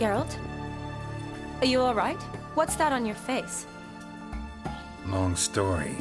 Geralt? Are you alright? What's that on your face? Long story.